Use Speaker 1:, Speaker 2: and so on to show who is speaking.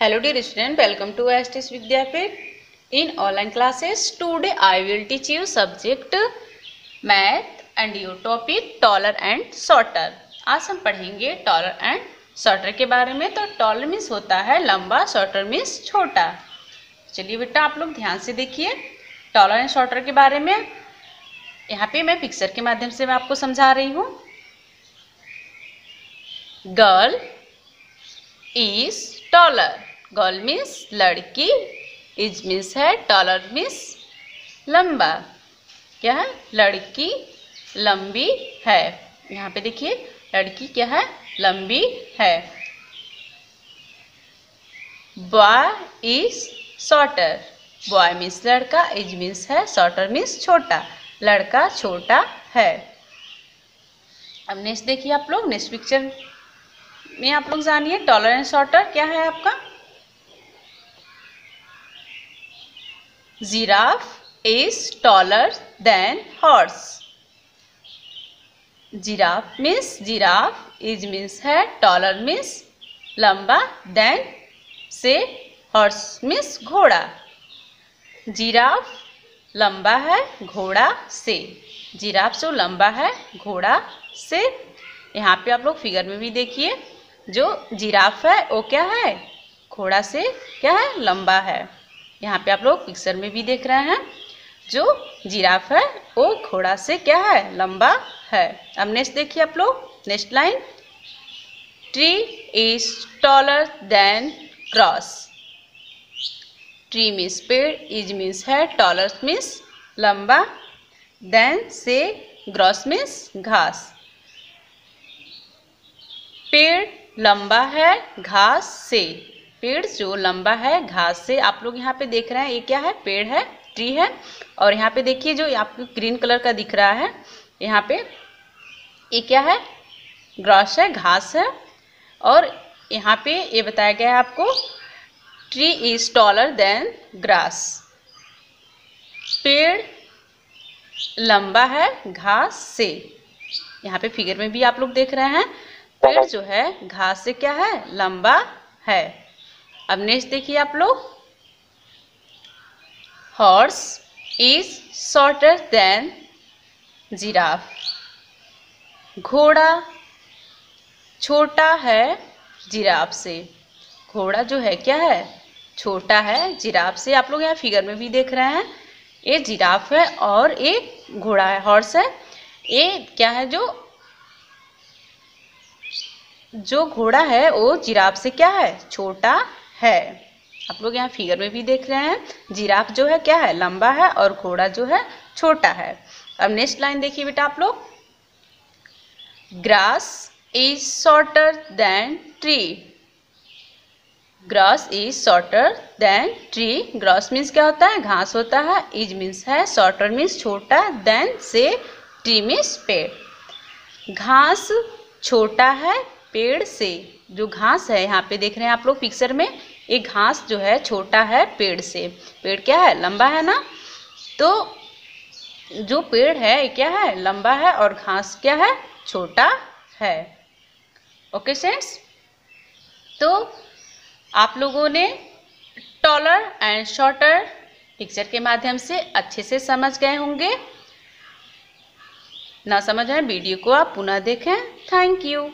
Speaker 1: Hello dear student welcome to S T Vidyapeeth in online classes today I will teach you subject math and you topic taller and shorter आज हम पढ़ेंगे taller and shorter के बारे में। तो taller means होता है लंबा शॉर्टर मीन्स छोटा। चलिए बेटा, आप लोग ध्यान से देखिए टॉलर एंड शॉर्टर के बारे में। यहाँ पे मैं पिक्चर के माध्यम से मैं आपको समझा रही हूँ। Girl is taller girl means लड़की. इज़ मीन्स है टॉलर मीन्स लंबा. क्या है? लड़की, लंबी है. यहाँ पे देखिए, लड़की क्या है? लंबी है. Boy is shorter boy means लड़का इज़ मीन्स है. शॉर्टर मीन्स छोटा. लड़का छोटा है. अब नेक्स्ट देखिए आप लोग नेक्स्ट पिक्चर में आप लोग जानिए टॉलर एंड शॉर्टर क्या है आपका? Giraffe is taller than horse giraffe means giraffe is means है टॉलर मीन्स लंबा देन से हॉर्स मीन्स घोड़ा. जिराफ लंबा है, घोड़ा से जिराफ जो लंबा है, घोड़ा से यहाँ पे आप लोग फिगर में भी देखिए. जो जिराफ है, वो क्या है? घोड़ा से क्या है? लंबा है। यहाँ पे आप लोग पिक्चर में भी देख रहे हैं। जो जिराफ है, वो घोड़ा से क्या है? लंबा है। अब नेक्स्ट देखिए आप लोग। Next line tree is taller than grass tree means पेड़ इज़ मीन्स है। टॉलर मीन्स लंबा देन से ग्रॉस मीन्स घास। पेड़ लंबा है घास से। पेड़ जो लंबा है घास से। आप लोग यहाँ पे देख रहे हैं, ये क्या है? पेड़ है, ट्री है। और यहाँ पे देखिए जो आपको ग्रीन कलर का दिख रहा है, यहाँ पे ये क्या है? ग्रास है, घास है। और यहाँ पे ये बताया गया है आपको, tree is taller than grass. पेड़ लंबा है घास से। यहाँ पे फिगर में भी आप लोग देख रहे हैं। पेड़ जो है, घास से क्या है? लंबा है। अब नेक्स्ट देखिए आप लोग। Horse is shorter than giraffe घोड़ा छोटा है जिराफ से। घोड़ा जो है, क्या है? छोटा है जिराफ से। आप लोग यहाँ फिगर में भी देख रहे हैं। ये जिराफ है और एक घोड़ा है। हॉर्स है। ये क्या है जो जो घोड़ा है, वो जिराफ से क्या है? छोटा है। आप लोग यहाँ फिगर में भी देख रहे हैं, जिराफ जो है क्या है? लंबा है और घोड़ा जो है छोटा है। अब नेक्स्ट लाइन देखिए बेटा आप लोग। Grass is shorter than tree grass is shorter than tree grass means क्या होता है? घास होता है। इज़ मीन्स है शॉर्टर मीन्स छोटा देन से ट्री मीन्स पेड़। घास छोटा है पेड़ से जो घास है, यहाँ पे देख रहे हैं आप लोग पिक्चर में, ये घास जो है छोटा है पेड़ से। पेड़ क्या है? लंबा है ना? तो जो पेड़ है क्या है? लंबा है और घास क्या है? छोटा है। ओके सेंस तो आप लोगों ने टॉलर एंड शॉर्टर पिक्चर के माध्यम से अच्छे से समझ गए होंगे। ना समझ आए, वीडियो को आप पुनः देखें। Thank you